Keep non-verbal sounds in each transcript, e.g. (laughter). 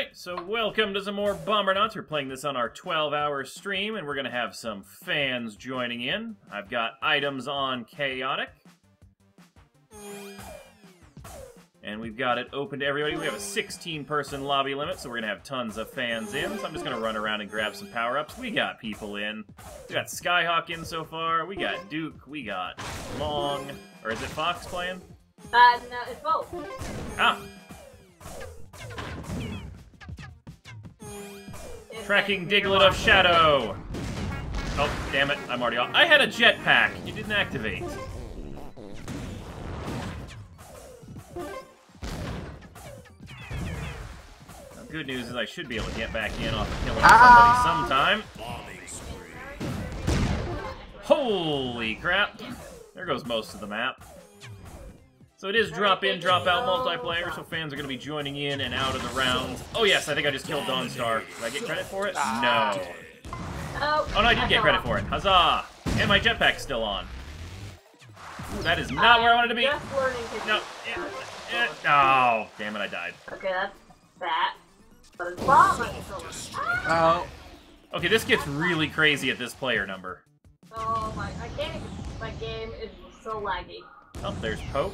Alright, so welcome to some more Bombernauts. We're playing this on our 12-hour stream, and we're going to have some fans joining in. I've got items on Chaotic. And we've got it open to everybody. We have a 16-person lobby limit, so we're going to have tons of fans in. So I'm just going to run around and grab some power-ups. We got people in. We got Skyhawk in so far. We got Duke. We got Long. Or is it Fox playing? Uh, no, it's both. Ah, Tracking Diglett of Shadow! Oh, damn it, I'm already off. I had a jetpack! You didn't activate. Now, good news is I should be able to get back in off of killing Ah! somebody sometime. Holy crap! There goes most of the map. So it is drop in, drop out multiplayer, so fans are going to be joining in and out of the rounds. Oh yes, I think I just killed Dawnstar. Did I get credit for it? No. Oh, Oh no, I did get credit for it. Huzzah! And my jetpack's still on. Ooh, that is not where I wanted to be. Just learning to No. Oh, damn it, I died. Okay, that's that. But it's bomb my controller. Ah! Oh, Okay, this gets really crazy at this player number. Oh my, I can't even, my game is so laggy. Oh, there's Pope.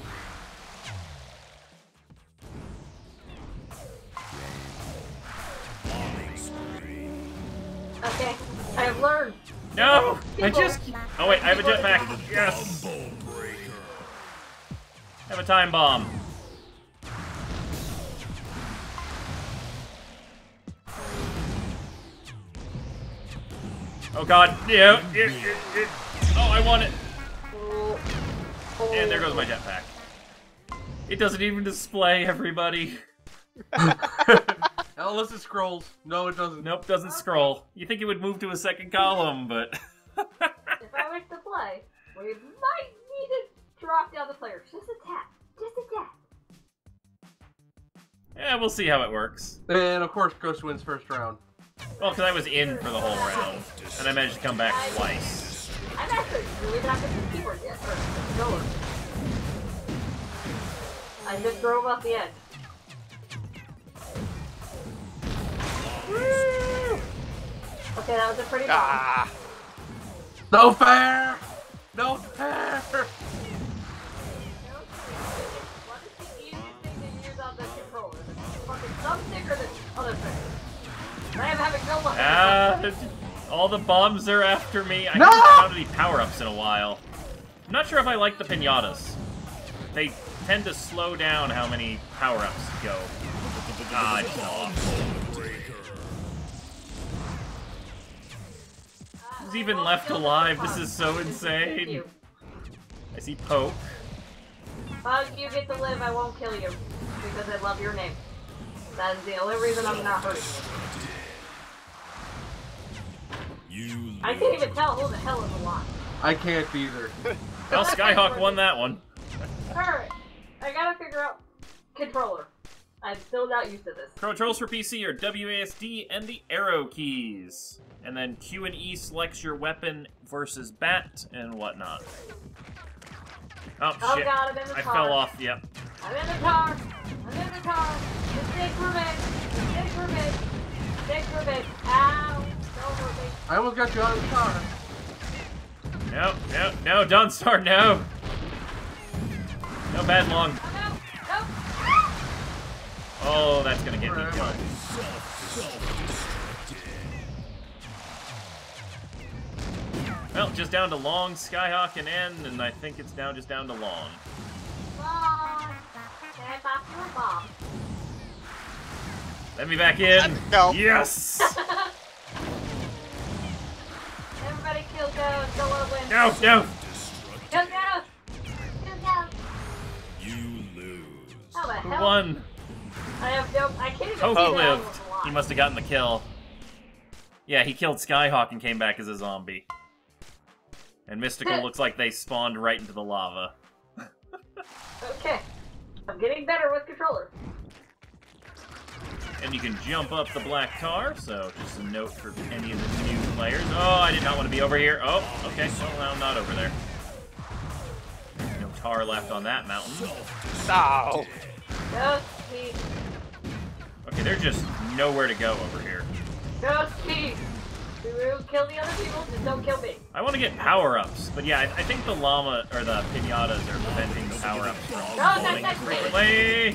Okay, I have learned. No! I just... Oh wait, I have a jetpack. Yes! I have a time bomb. Oh god, yeah, yeah, yeah, yeah. Oh, I want it. And there goes my jetpack. It doesn't even display everybody. (laughs) (laughs) unless it scrolls. No, it doesn't. Nope, doesn't scroll. You think it would move to a second column, but... (laughs) If I wish to play, we might need to drop down the players. Just a tap. Just a tap. yeah, we'll see how it works. And of course, Ghost wins first round. Well, because I was in for the whole round, and I managed to come back twice. I'm actually really not good at the keyboard yet. Or the controller. I just drove off the edge. Okay, that was a pretty bomb. Ah, No fair. No fair. What is the easiest thing to use on the controller? The fucking thumbstick or the other thing? I am having no luck. Ah, all the bombs are after me. I No! haven't found any power-ups in a while. I'm not sure if I like the pinatas. They tend to slow down how many power-ups go. Ah, I fell off. Who's even left alive? This is so Thank insane. you. I see Pope. Bug, you get to live. I won't kill you because I love your name. That is the only reason I'm not hurting you. I can't even tell who the hell is alive. I can't either. (laughs) Well, Skyhawk won that one. Alright, I gotta figure out controller. I'm still not used to this. Controls for PC are WASD and the arrow keys. And then Q and E selects your weapon versus bat and whatnot. Oh, Oh shit. god, I'm in the I car. fell off, yep. I'm in the car. I'm in the car. Mistake for me. Mistake for me. Mistake for me. Ow. Don't hurt me. I almost got you out of the car. No, no, no, don't start, no! No bad long. Oh no. No. Oh, that's gonna get me Where am killed. Well, just down to Long, Skyhawk, and N, and I think it's now just down to Long. Bomb. Step off your bomb. Let me back in! No. Yes! Everybody kill Ghost. Don't wanna win. No, no! Kill Ghost. Kill Ghost. you lose. Oh, How the Who hell? won? I have no. I can't even Pope see lived. He must have gotten the kill. Yeah, he killed Skyhawk and came back as a zombie. And Mystical looks like they spawned right into the lava. Okay. I'm getting better with controller. And you can jump up the black tar, so just a note for any of the new players. Oh, I did not want to be over here. Oh, okay, so well, no, not over there. No tar left on that mountain. No. Ghost. Okay, they're just nowhere to go over here. No me. We will kill the other people, just don't kill me. I want to get power-ups, but yeah, I, I think the llama, or the pinatas are preventing the power-ups from No, spawning that's as not me. frequently.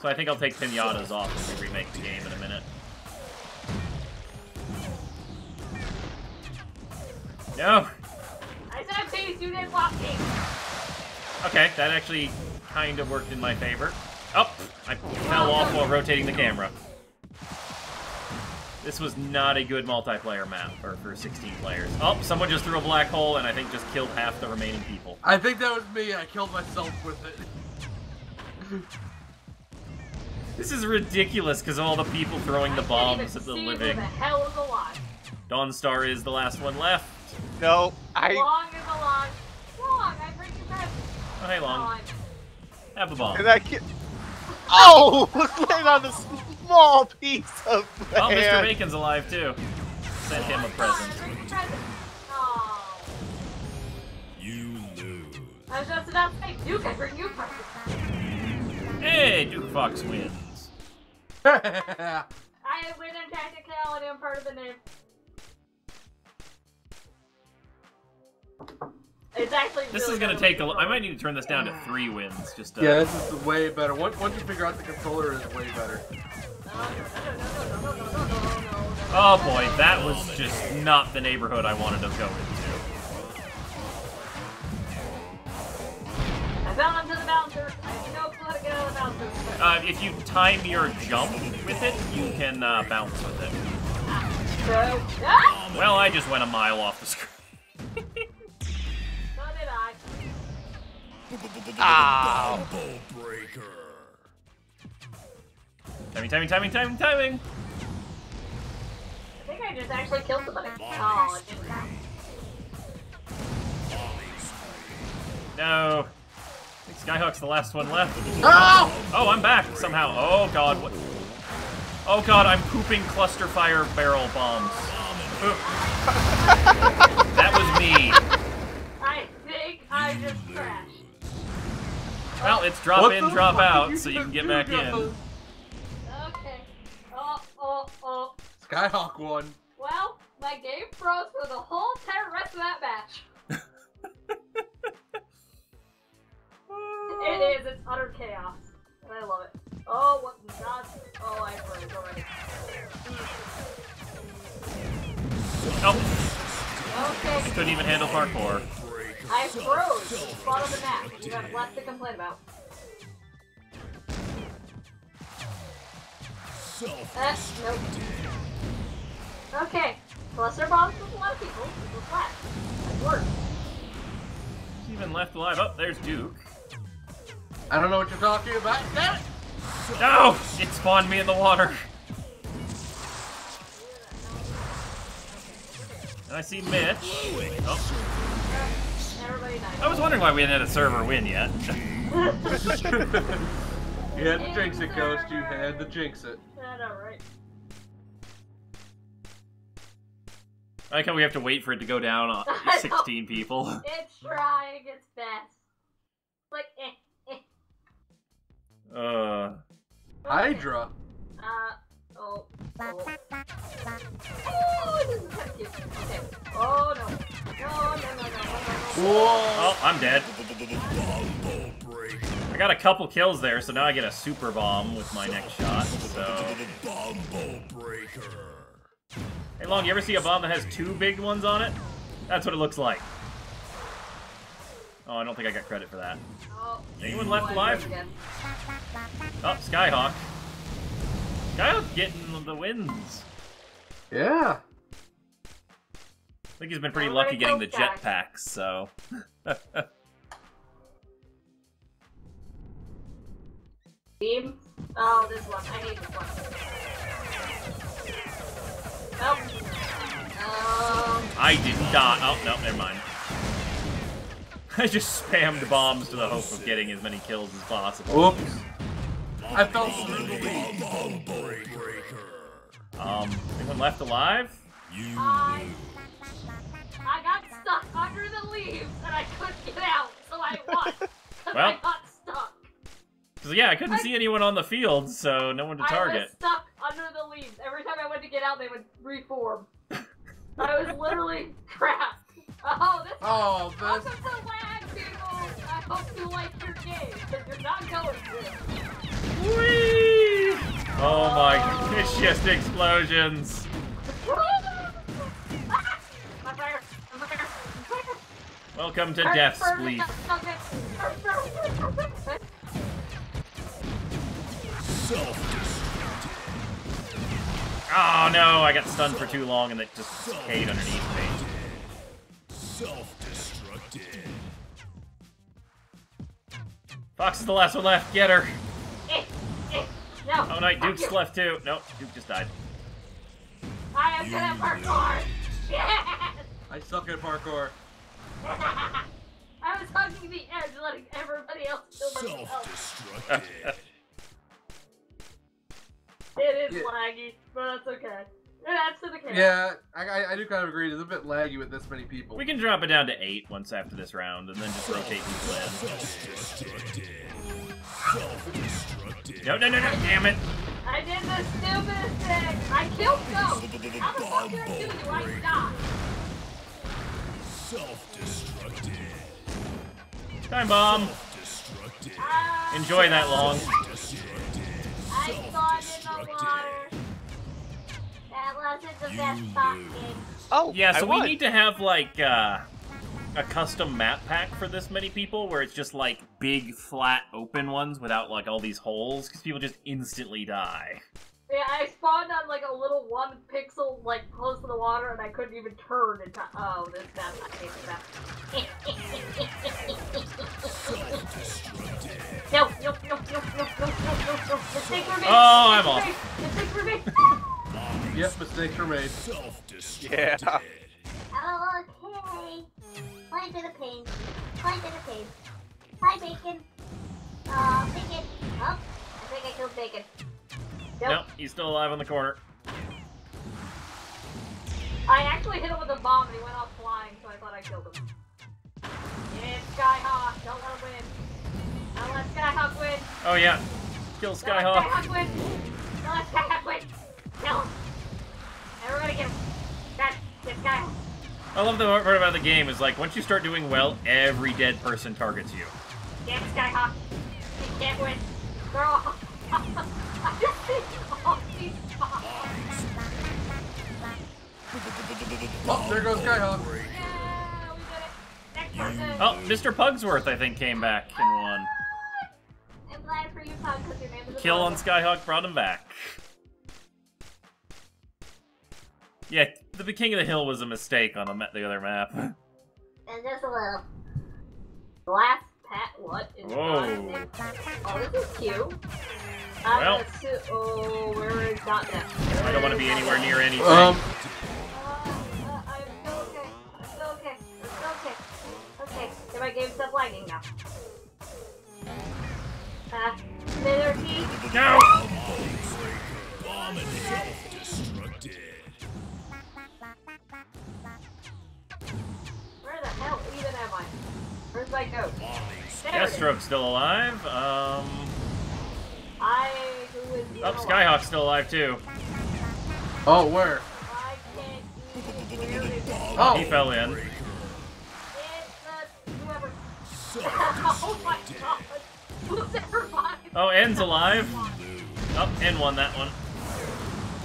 So I think I'll take pinatas off when we remake the game in a minute. No! I said peace, you didn't want me. Okay, that actually kind of worked in my favor. Oh, I fell off while rotating the camera. This was not a good multiplayer map or for 16 players. Oh, someone just threw a black hole and I think just killed half the remaining people. I think that was me. I killed myself with it. This is ridiculous because of all the people throwing the bombs even at the living. Who the hell is alive? Dawnstar is the last one left. No, I. Long is alive. Long, I bring you back. Oh, hey, Long. On. Have a bomb. And I can't. Oh! (laughs) Landed on a small piece of Oh, Mr. Bacon's alive too. Sent him a present. I bring you. Oh. You lose. I was just about to say, Duke, I bring you present. Hey, Duke Fox wins. (laughs) I win in technicality, I'm part of the name. It's actually This really is gonna take a. with I might need to turn this down to three wins. Just to, yeah, this is way better. Once, once you figure out the controller is way better. Oh boy, that was just not the neighborhood I wanted to go into. I fell into the bouncer. I have no clue how to get out of the bouncer. Uh, if you time your jump with it, you can uh, bounce with it. So, ah! Well, I just went a mile off the screen. (laughs) So did I. Ow. Combo breaker. Timing, timing, timing, timing, timing. I think I just actually killed somebody. Oh, it didn't count. No. I think Skyhawk's the last one left. No! Oh, I'm back somehow. Oh god, what? Oh god, I'm pooping cluster fire barrel bombs. That was me. I think I just crashed. Well, it's drop What in, drop out, so you can get back in. Joe? Okay. Oh, oh. Skyhawk won. Well, my game froze for the whole entire rest of that match. (laughs) It is. It's utter chaos. And I love it. Oh, what in God's... Oh, I froze already. Oh, Okay. couldn't even handle parkour. I froze. at the Spot on the map. You have less to complain about. Uh, nope. Okay. Cluster bombs with a lot of people. This was flat. It worked. Who's even left alive? Oh, there's Duke. I don't know what you're talking about. Damn it! No! It spawned me in the water. And I see Mitch. Oh, I was wondering why we hadn't had a server win yet. (laughs) (laughs) You had to jinx it, Ghost. You had to jinx it. I know, right? I like how we have to wait for it to go down (laughs) on 16 people. (laughs) It's trying its best. Like, eh, eh. Uh, Okay. Hydra. Uh, oh. Oh, oh this is kind of cute. Okay. Oh, no. No, no, no, no, no, no, no. Whoa! oh, I'm dead. Combo breaker. I got a couple kills there, so now I get a super bomb with my next shot. So, Combo breaker. hey, Long, you ever see a bomb that has two big ones on it? That's what it looks like. Oh, I don't think I got credit for that. Oh. Anyone left alive? froze. Oh, Skyhawk. Skyhawk getting the wins. Yeah. I think he's been pretty lucky getting the go back. jetpacks, so. (laughs) Beam? Oh, this one. I hate this one. Nope. Um, I did not. Die. Oh, no, never mind. (laughs) I just spammed bombs to the hope of getting as many kills as possible. Oops. I fell through the lead. Breaker. Um, anyone left alive? You I, I got stuck under the leaves and I couldn't get out, so I won. (laughs) 'cause Well. I got stuck. Because yeah, I couldn't see anyone on the field, so no one to I was target. stuck under the leaves. Every time I went to get out, they would reform. I was literally (laughs) trapped. Oh, this. Oh, Welcome this. to lag, people. I hope you like your game, because you're not going to. Whee! Oh my, it's just explosions. My fire! My fire! My fire! Welcome to Death Spleef. (laughs) Self-destruct. Oh no, I got stunned for too long and it just decayed underneath me. Self-destructed. Fox is the last one left, get her. No. Oh no, Duke's left too. Nope, Duke just died. I am good at parkour. Yes. I suck at parkour. (laughs) I was hugging the edge, letting everybody else kill themselves. Self-destructed. It is Yeah. laggy, but that's okay. That's to the camera. Yeah, I, I, I do kind of agree. It's a bit laggy with this many people. We can drop it down to eight once after this round and then just rotate people in. Self-destructed. Self-destructed. No, no, no, no, damn it. I did the stupidest thing. I killed Ghost. How the fuck did I do you? I died. Self-destructed. Time bomb. Destructed. I- Enjoy that long. Destructed. I spawned in the water. That wasn't the best fucking. Oh, Yeah, I so we won. need to have like uh, a custom map pack for this many people where it's just like big, flat, open ones without like all these holes because people just instantly die. Yeah, I spawned on like a little one pixel, like close to the water, and I couldn't even turn in time. Oh, this map. I hate this map. No, no, no, no, no, no, no, no, no. Mistake for me. Oh, I'm Mistake for me. off. Mistake for me. Yep, mistakes were made. Self-destructed. Yeah. Oh, okay. Point to the pain. Point to the pain. Hi, Bacon. Uh, Bacon. Oh, I think I killed Bacon. Nope. Nope, he's still alive on the corner. I actually hit him with a bomb and he went off flying, so I thought I killed him. It's Skyhawk. Don't let him win. Don't let Skyhawk win. Oh yeah, kill Don't let Skyhawk. Skyhawk win. Don't let Skyhawk win. Kill him. Everybody get him. Get, get Skyhawk. I love the part about the game is like once you start doing well, every dead person targets you. Get Skyhawk. He can't win. Throw off. I just think all these bombs. (laughs) Oh, there goes Skyhawk. Yeah, we did it. Next oh, person. Oh, Mr. Pugsworth I think came back and won. I'm glad for you, Pug, because your name is Kill on Skyhawk brought him back. Yeah, the King of the Hill was a mistake on the, ma- the other map. (laughs) And just a little. Last pat. What is Whoa. on? Oh, this is cute. I'm Well. gonna su- oh, where is dot net? I don't want to be anywhere near anything. Um, Uh, uh, I'm still okay. I'm still okay. I'm still okay. Okay, my game stop lagging now. Uh, Liberty. no! Where's my goat? There it is. Deathstroke's still alive. Um, I who is oh. Skyhawk's still alive too. oh, where? I can't see where is it? Oh, He fell in. It's the whoever. (laughs) oh my god. Who's ever? Oh, N's alive. Oh, N won that one.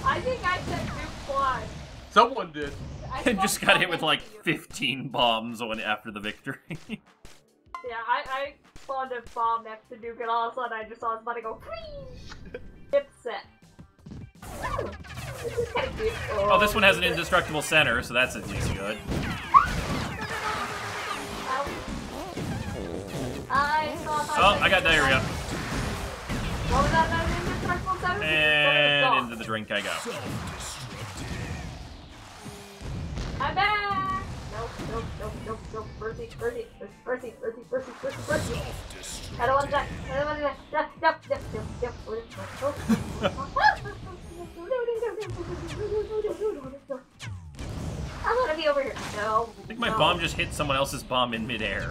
I think I said Duke Fly. someone did. I (laughs) And just got hit with like 15 bombs on after the victory. (laughs) Yeah, I, I spawned a bomb next to Duke, and all of a sudden I just saw his body go. "Whee!" Hip set. Ooh, This is kind of cute. oh, this one has an indestructible center, so that's at least good. I Oh, I got diarrhea. What was that? That indestructible center? And into the drink I go. Nope. Mercy, mercy, mercy, mercy, mercy, mercy, mercy. I don't want to die. I don't want to die. No, no, no, no, no, no. I want to be over here. No. I think my no. bomb just hit someone else's bomb in midair.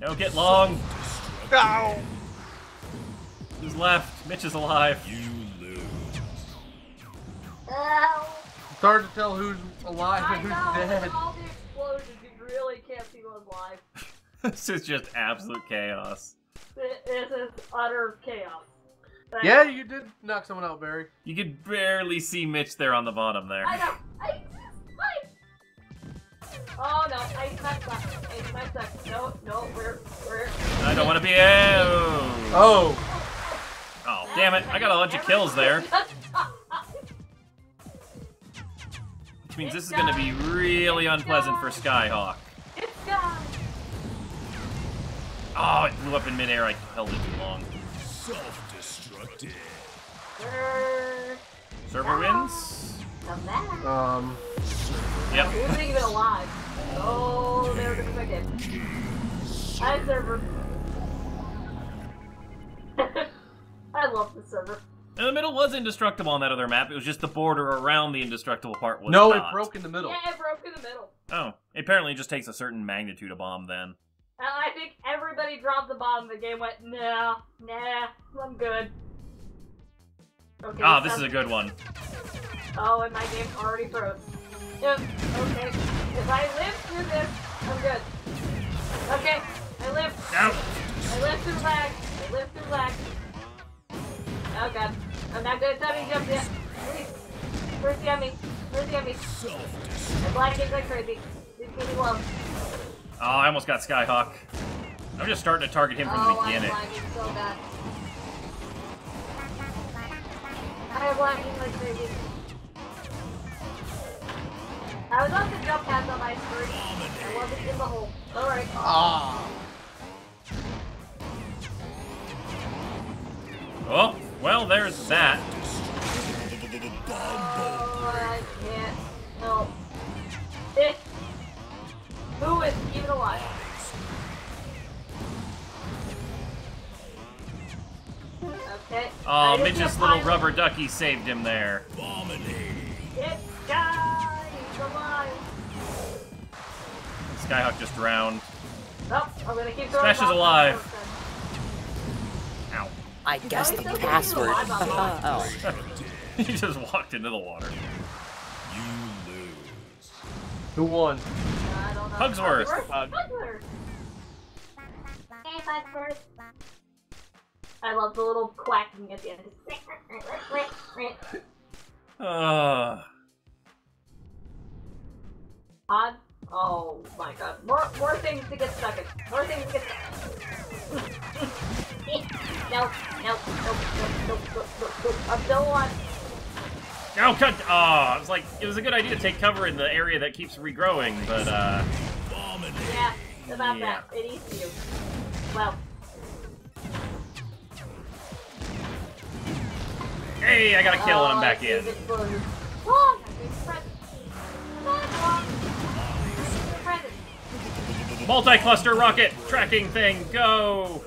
Don't get long. No. Who's left? Mitch is alive. You hard to tell who's alive and who's know, dead. with all the explosions, you really can't see who's alive. (laughs) this is just absolute chaos. This this is utter chaos. But- Yeah, you did knock someone out, Barry. You could barely see Mitch there on the bottom there. I know. I just I. Oh no! I messed up. I messed up. No, no, we're we're. I don't want to be. Oh. Oh, oh, damn it! I got a bunch of kills there, which means this is going to be really unpleasant for Skyhawk. It's gone. Oh, it blew up in midair. I held it too long. Self-destructed. We're Server wins. come back. um, Yep. Who's even alive? Oh, they're expected. Hi, server. (laughs) I love the server. And the middle was indestructible on that other map. It was just the border around the indestructible part was no, it broke in the middle. Yeah, it broke in the middle. Oh, apparently it just takes a certain magnitude of bomb then. And I think everybody dropped the bomb. The game went, nah, nah, I'm good. Okay. Ah, this is a good one. Oh, and my game already froze. Yep. Okay. If I live through this, I'm good. Okay. I live. No. I live through lag. I live through lag. Oh god. I'm not good at timing jumps yet. Please. Where's the enemy? Where's the enemy? I'm lagging like crazy. Please give me love. Oh, I almost got Skyhawk. I'm just starting to target him from oh, the beginning. I'm lagging so bad. I am lagging like crazy. I was on the jump pads on my screen. I wasn't in the hole. Alright. Ah, Oh, well, there's that. Oh, I can't. No. Eh. Who is even alive? Okay. Oh, Mitch's little time. rubber ducky saved him there. It's Sky! Alive! Skyhawk just drowned. Oh, I'm gonna keep throwing Smash is alive. Ow. I guess the password. alive (laughs) oh. he just walked into the water. You lose. who won? I don't know. Pugsworth. Pugsworth. Pugsworth. Hey, Pugsworth. I love the little quacking at the end. Uh, Odd. Oh my god. More more things to get stuck in. More things to get stuck in. (laughs) no, no, no, no, no, no, no, no. I'm still on. oh, cut. Oh, it was like, it was a good idea to take cover in the area that keeps regrowing, but, uh, Yeah, about Yeah. that. It eats you. Well, hey, I got a kill and I'm oh, back in. Oh, my big present. Come on, Mom. Big present. Multi-cluster rocket tracking thing, go!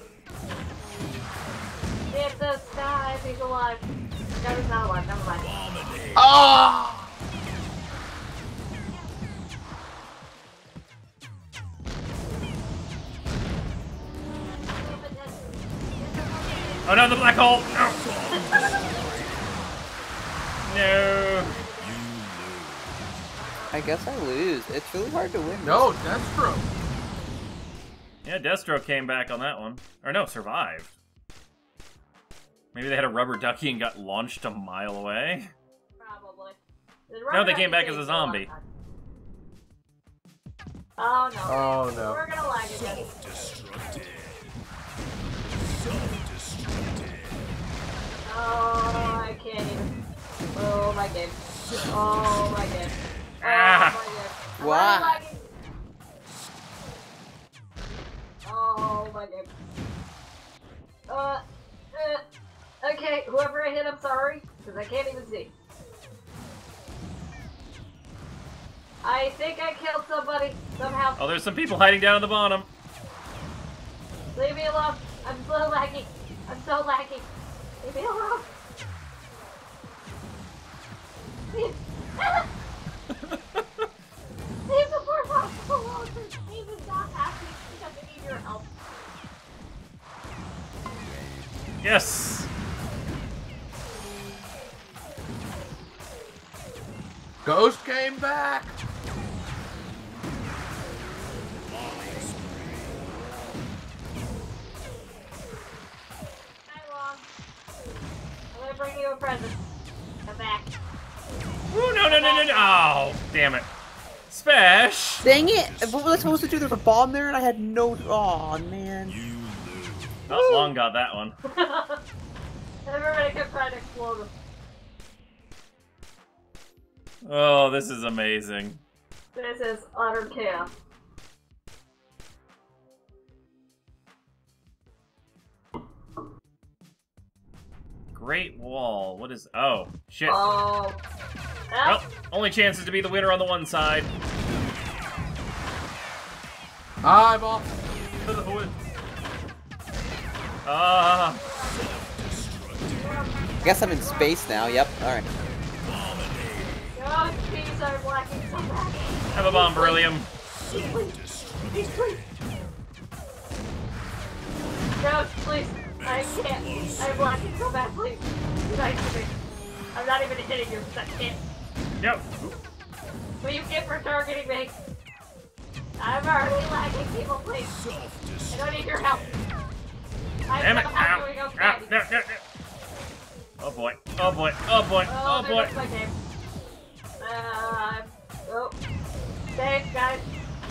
It's the sky. He's alive. No, he's not alive. Never mind. Ah! Oh no, the black hole! No! no! I guess I lose. It's really hard to win. No, Destro. Yeah, Destro came back on that one. Or no, survived. Maybe they had a rubber ducky and got launched a mile away? Probably. No, they came back as a zombie. Oh no. Oh no. We're gonna lag again. Destructed. Self-destructed. Oh, I can't even. Oh my game. Oh my game. Oh Ah. my game. I'm Why? I can't even see. I think I killed somebody somehow. Oh, there's some people hiding down at the bottom. Leave me alone. I'm so laggy. I'm so laggy. Leave me alone. Yes. Ghost came back. Hi, Long. I'm gonna bring you a present. Come back. Ooh, no, no, no, no, no! Oh, damn it. Spesh! Dang it! What was I supposed to do? There's a bomb there and I had no. Oh man. You lose. Oh, Long got that one. (laughs) Everybody kept trying to explode him. Oh, this is amazing. This is utter chaos. Great Wall. What is... Oh, shit. Oh. Well, Well, only chances to be the winner on the one side. I'm off to the wood. Ah, I guess I'm in space now. Yep. All right. Have a bomb, Beryllium. Please, please, please. No, please. I can't. I'm lacking so bad, please. Nice to me. I'm not even hitting you because I can't. Yep. Will you get for targeting me? I'm already lagging, people, please. I don't need your help. I'm Damn it. somehow Ow. doing okay. Ow. No, no, no. Oh boy. Oh boy. Oh boy. Oh, Oh boy. Goes my game. Uh, oh. Thanks, guys.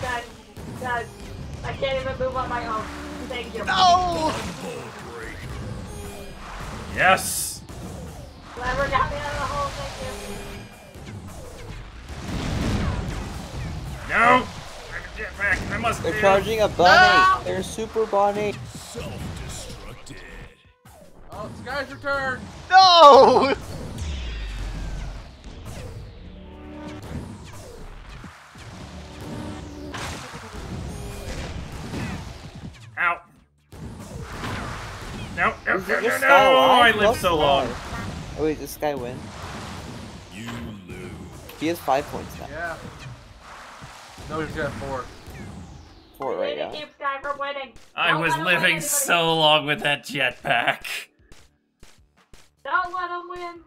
Guys. Guys. I can't even move on my own. Thank you. No! Yes. Whoever got me out of the hole, thank you. No. Get back. I must They're do- charging a bunny. They're super bunny. Self-destructed. Oh, Sky's return. No! (laughs) I alive? lived so long. Oh wait, does Sky win? You lose. He has five points now. Yeah. No, he's got four. Four right now. keep Sky from winning. I Don't was let win, living so long with that jetpack. Don't let him win.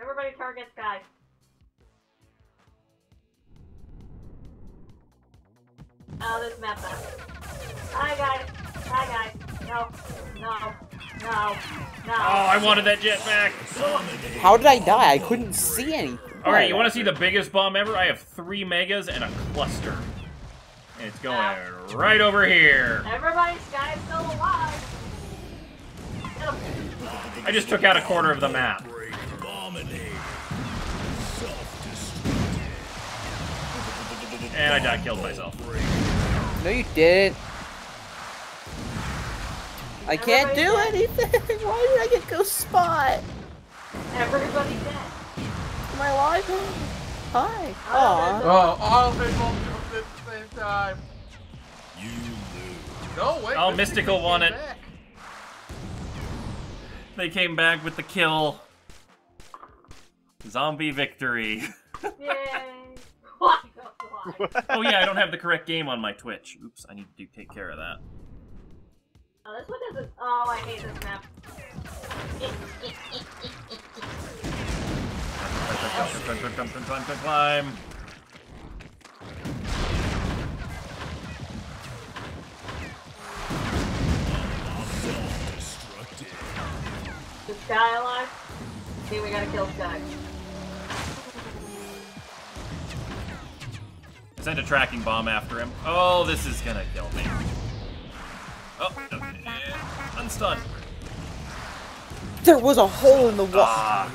Everybody targets Sky. Oh, this map sucks. Hi, guys. Hi, guys. No. No. No. No. Oh, I wanted that jetpack. How did I die? I couldn't see anything. All right, you want to see the biggest bomb ever? I have three megas and a cluster. And it's going right over here. Everybody, Sky's still alive. I just took out a quarter of the map. And I died, killed myself. No, you didn't. I can't do anything. (laughs) Why did I get ghost spot? Everybody dead. Am I alive? Hi. Oh, Aw. Oh, all of them both at the same time. You lose. No, wait. Oh, Mystic Mystical came won it. back. They came back with the kill. Zombie victory. (laughs) Yay. Why? Oh yeah, I don't have the correct game on my Twitch. Oops, I need to take care of that. Oh, this one doesn't. Oh, I hate this map. Climb, climb, climb, climb, climb, climb, climb. Self-destructed. Is Sky alive? See, we gotta kill Sky. I sent a tracking bomb after him. Oh, this is gonna kill me. Oh, no, eh, unstunned. There was a hole in the wall. Ah,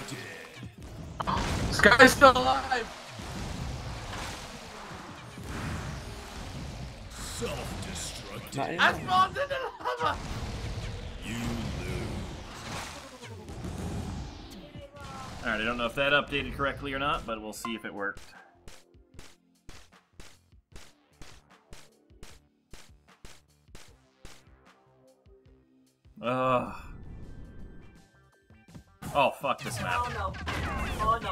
Sky's still alive. Self-destructed. Not I anymore. spawned into the lava. You lose. Alright, I don't know if that updated correctly or not, but we'll see if it worked. Ugh. Oh, fuck this map. Oh no. Oh no.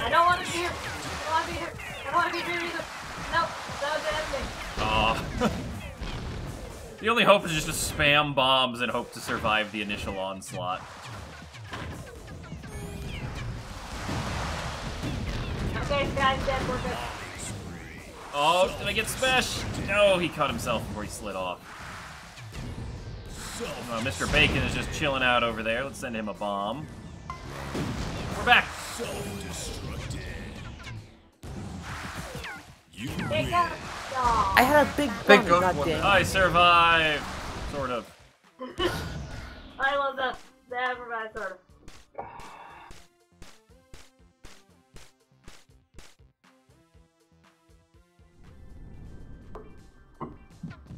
I don't want to be here. I don't want to be here. I don't want to be here either. Nope. That was the ending. Oh. (laughs) The only hope is just to spam bombs and hope to survive the initial onslaught. Okay, guys, dead. We're good. Oh, did I get smash? No, he cut himself before he slid off. Uh, oh, Mr. Bacon is just chilling out over there. Let's send him a bomb. We're back. Self-destructed. You They win. got Aw. I had a big Thank gun, God god for dang. I survived. Sort of. I love that. That provides sort of.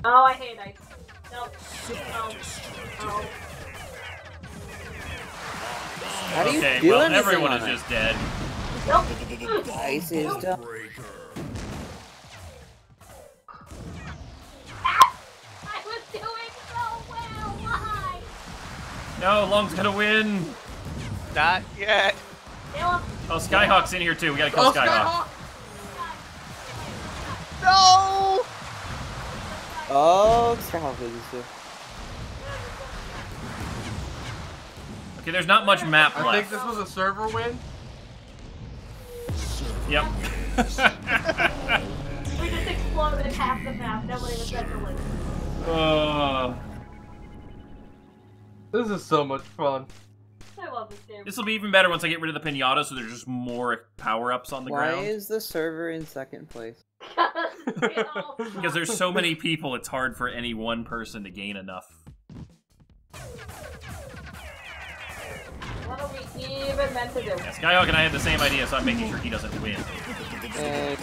Oh, I hate ice. Nope. No. No. How do you Okay, do well, everyone is it? just dead. Nope. Ice is done. Breaker. I was doing so well. Why? No, Long's gonna win. Not yet. Oh, Skyhawk's in here too. We gotta kill Oh, Skyhawk. Skyhawk! Oh, Skyhawk loses too. Okay, there's not much map I think this was a server win. Yep. (laughs) We just exploded half the map. Nobody was there to win. uh, This is so much fun. I love this game. this will be even better once I get rid of the pinata, so there's just more power-ups on the Why ground. Why is the server in second place? Because there's so many people, it's hard for any one person to gain enough. What are we even meant to do? Yeah, Skyhawk and I had the same idea, so I'm making sure he doesn't win. Uh,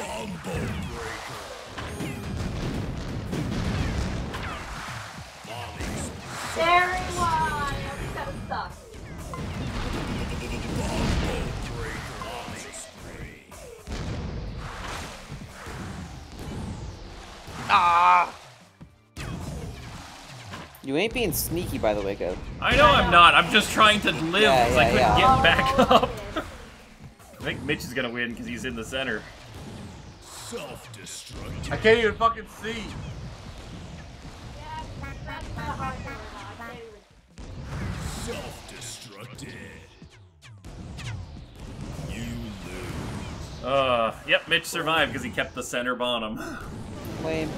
Very why. Ah! you ain't being sneaky, by the way, Kev. I know I'm not, I'm just trying to live Yeah, because I couldn't yeah. get back (laughs) up. I think Mitch is gonna win because he's in the center. Self-destructed. I can't even fucking see. Yeah, that's kind of hard to win. I can't even- Self-destructed. You lose. Uh, yep, Mitch survived because he kept the center bottom. (laughs) Lame.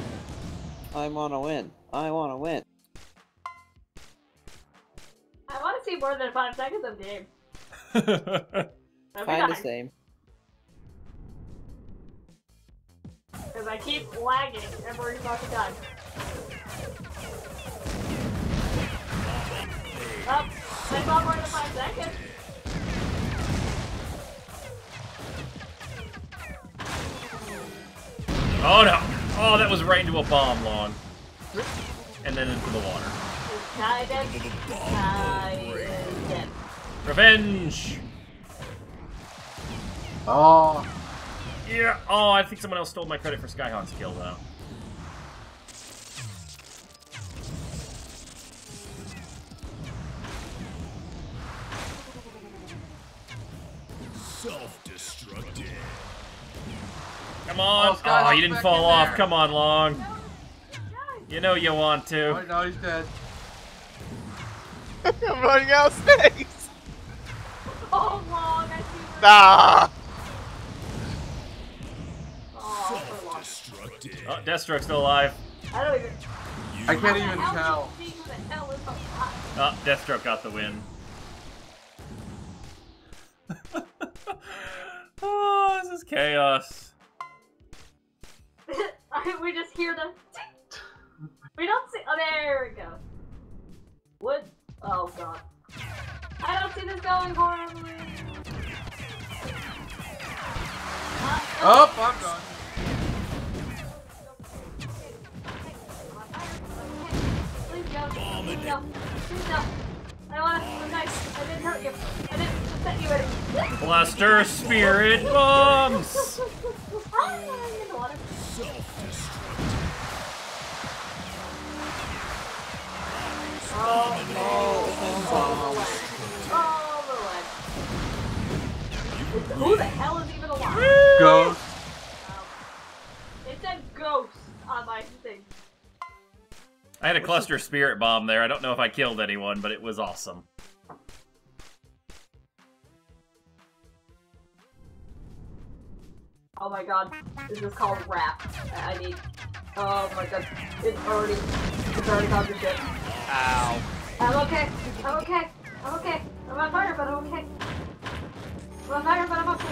I wanna win. I wanna win. I want to see more than five seconds of the game. That'd Kinda nice. same. Because I keep lagging every fucking time. Up. I saw more than five seconds. oh no! Oh, that was right into a bomb, Long. And then into the water. Is Kai dead? Kai is dead. Revenge! Oh, Yeah. Oh, I think someone else stole my credit for Skyhawk's kill, though. Oh, Oh, you didn't fall off. there. Come on, Long. You know you want to. Oh, right now he's dead. (laughs) I'm running out of space! Oh, long. I see. Nah! Oh. Self-destructed. Oh, Deathstroke's still alive. I don't even. I can't How even tell. you see who the hell is alive? Oh, Deathstroke got the win. (laughs) oh, this is chaos. I- (laughs) we just hear the. We don't see. Oh, there we go. What? Oh god. I don't see this going horribly. Uh, Oh, I'm done. Please go. Please. Please. I want to. Nice. I didn't hurt you. I didn't set you ready. Blaster Spirit Bombs! (laughs) I'm in the water. Oh, the leg. The leg. Who the hell is even alive? Ghost. Um, it said ghost on my thing. I had a cluster spirit bomb there. I don't know if I killed anyone, but it was awesome. Oh my god, this is called rap. I I need. Oh my god, it's already, it's already gone to shit. Ow. I'm okay. I'm okay. I'm okay. I'm on fire, but I'm okay. I'm on fire, but I'm okay.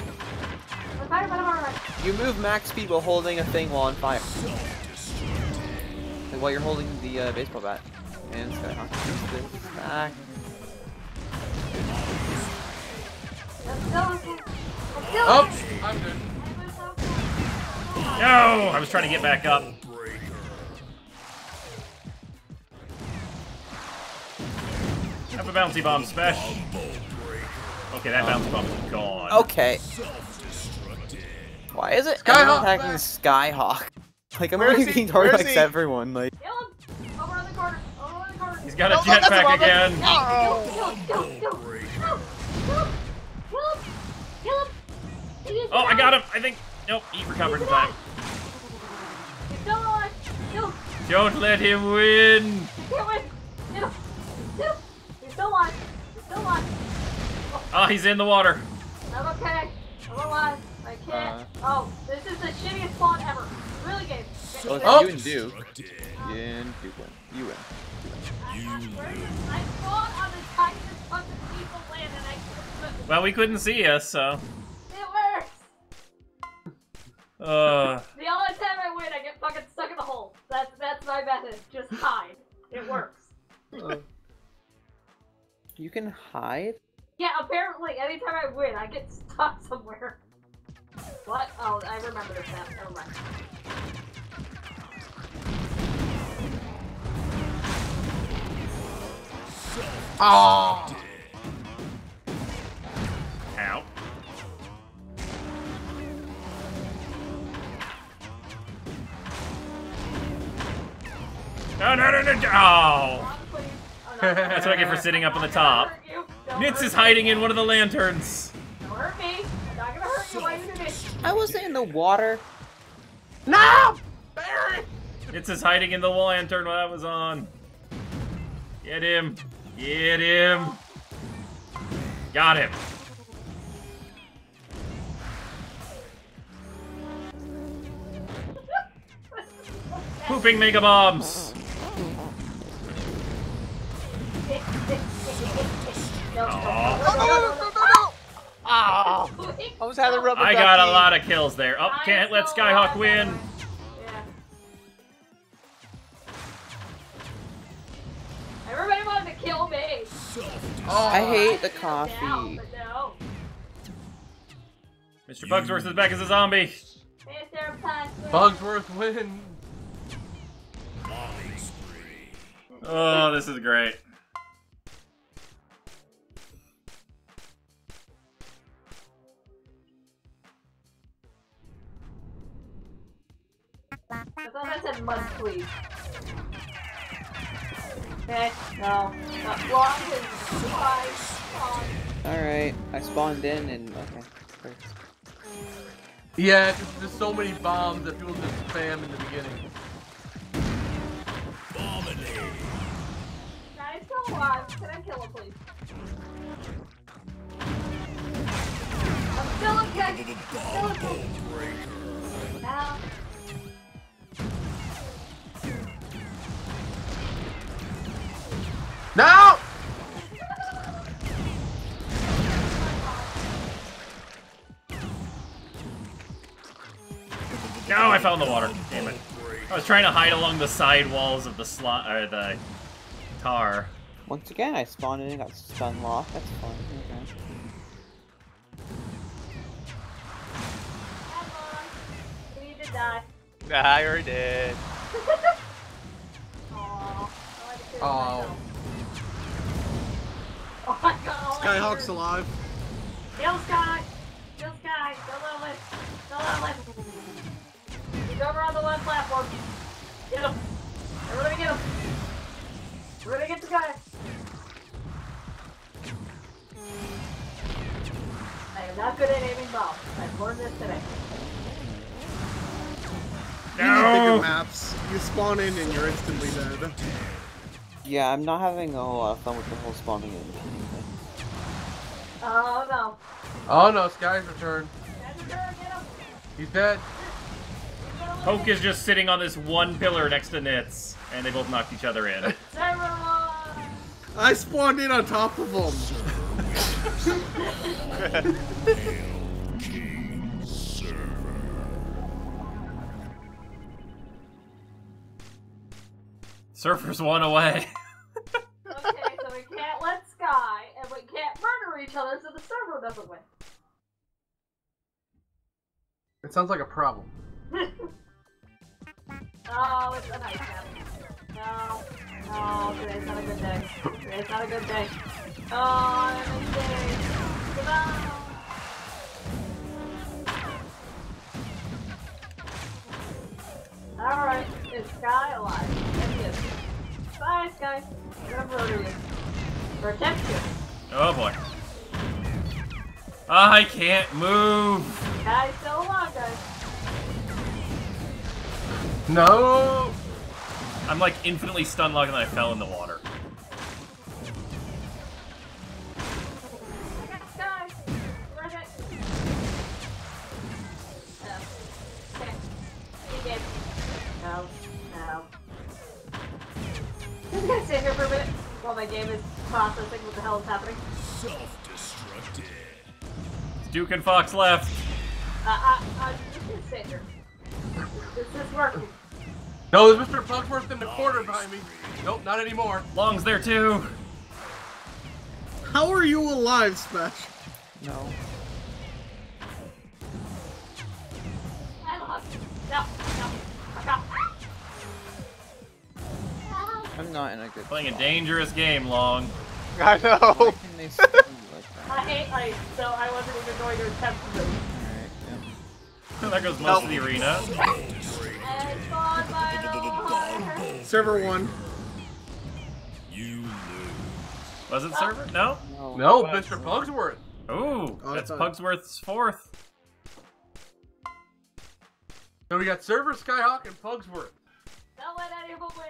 I'm on fire, but I'm alright. You move max speed while holding a thing while on fire. Like while you're holding the uh, baseball bat. And Skyhawk use this back. I'm still okay. I'm still Oh, okay. I'm good. I'm so okay. No! I was trying to get back up. Have a bouncy bomb special. Okay, that bouncy bomb's gone. Okay. Why is it Skyhawk everyone attacking back. Skyhawk? Like I'm Where is already he? being targeted Where is by he? everyone. Like Kill him! Over on the corner! Over on the corner! He's got a No, no, that's jetpack above it. again. Kill Oh. Oh, I die. got him. I think. Nope, he recovered in time. He's still alive! Kill! Don't let him win. Can't win! Get him! He's still alive! He's still alive! Oh, he's in the water. I'm okay. I'm alive. I can't. Uh-huh. oh, this is the shittiest spawn ever. Really good. oh, it's Oh. you and Duke. You and Duke win. You win. I spawned on the tiniest fucking piece of land and I couldn't. Well, we couldn't see us, so. It works! Uh, The only time I win, I get fucking stuck in the hole. That's that's my method. Just hide. It works. You can hide. Yeah, apparently, anytime I win, I get stuck somewhere. What? Oh, I remember this map. Never mind. Oh, no. Oh. Please. (laughs) No. That's what I get for sitting up on the top. Don't hurt you. Don't Nitz is hiding in one of the lanterns. Don't hurt me. I'm not gonna hurt you. Why you do this? I wasn't in the water. no! Barry! Nitz is hiding in the lantern while I was on. Get him. Get him. Got him. Pooping mega bombs. No, Aw. No, no, no, no, no, no! No, no. I was having rubber I got a lot of kills there. Oh, can't let Skyhawk win. Yeah. Everybody wanted to kill me. Oh, I hate the Down, coffee. but no. Mr. Bugsworth is back as a zombie. Mr. Punchman. Bugsworth win. Oh, this is great. I thought I said mud, please. Okay, no. Block is. Alright, I spawned in and okay. Great. Yeah, just, there's so many bombs that people just spam in the beginning. Nice still alive. Can I kill him, please? I'm still okay. Still okay. Now. No! No, oh, I fell in the water. Damn it. I was trying to hide along the side walls of the slot or the tar. Once again, I spawned in and got stun locked. That's fun. Okay. Come on. You to die. I already did. Aww. I had to kill Oh. Myself. Oh my god. Skyhawk's alive. Kill Sky! Kill Sky! Don't let him live! Don't let him live! He's over on the left platform. Get him! Everybody get him! We're gonna get the guy! I am not good at aiming bombs. I've learned this today. You need bigger No! maps. You you spawn in and you're instantly dead. Yeah, I'm not having a whole lot of fun with the whole spawning in. Oh no. Oh no, Sky's return. Get him. He's dead. Poke is just sitting on this one pillar next to Nitz, and they both knocked each other in. I spawned in on top of him. (laughs) Surfers one away. (laughs) Okay, so we can't let Sky, and we can't murder each other, so the server doesn't win. It sounds like a problem. (laughs) Oh, it's a nice map. No, no, today's not a good day. Today's not a good day. Oh, I'm a day. No. Alright, is Sky alive? Yes, he. Bye, Sky. I'm gonna murder you. Protect you. Oh boy. I can't move. Sky's still alive, guys. No. I'm like infinitely stun locked and I fell in the water. While my game is processing what the hell is happening. Self-destructed. Duke and Fox left. Uh, I, I'm just gonna sit here. This is working. No, there's Mr. Pugworth in the corner behind me. Nope, not anymore. Long's there too. How are you alive, Smash? No. I lost. No, no. no. I'm not in a good Playing a dangerous game, Long. (laughs) I know. can they (laughs) screw you like I that? hate ice, so I wasn't even going to attempt to move. Alright, yeah. There goes most of the arena. And spawn by the Server one. You lose. Was it server? No? No. No, Mr. Pugsworth. Ooh, Oh, that's. Pugsworth's fourth. So we got Server, Skyhawk, and Pugsworth. Don't let any of them win.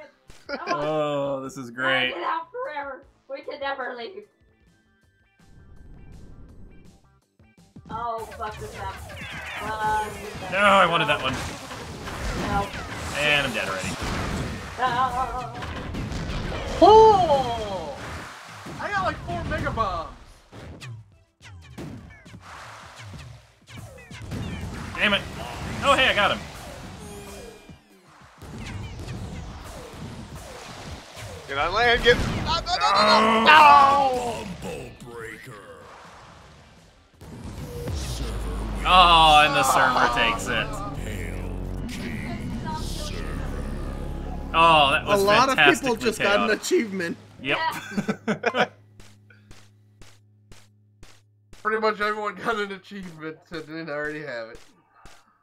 Come on. Oh, this is great. Get out forever. We can never leave. Oh, fuck this map. Uh, No, I wanted that one. No. And I'm dead already. No. Oh! I got like four mega bombs. Damn it. Oh, hey, I got him. Get on land, get. No, no, no, no, no! Bumble breaker. Oh, and the server takes it. Oh, that was A lot of people fantastically just got an achievement. Yep. (laughs) Pretty much everyone got an achievement and didn't already have it.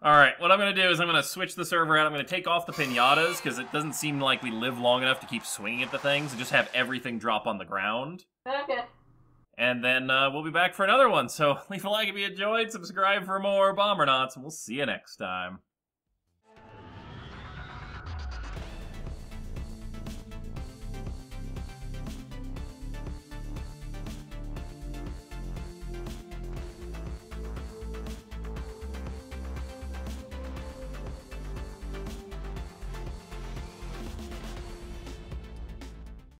All right, what I'm gonna do is I'm gonna switch the server out. I'm gonna take off the pinatas because it doesn't seem like we live long enough to keep swinging at the things and just have everything drop on the ground. Okay. And then uh, we'll be back for another one. So (laughs) leave a like if you enjoyed, subscribe for more Bombernauts, and we'll see you next time.